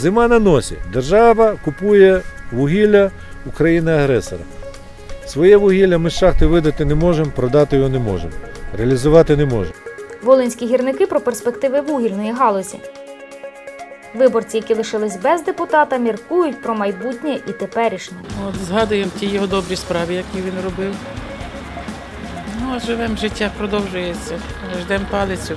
Зима на носі. Держава купує вугілля України-агресора. Своє вугілля ми з шахти видати не можемо, продати його не можемо, реалізувати не можемо. Волинські гірники про перспективи вугільної галузі. Виборці, які лишились без депутата, міркують про майбутнє і теперішнє. От згадуємо ті його добрі справи, які він робив. Ну, а живемо, життя продовжується. Ждемо палицю.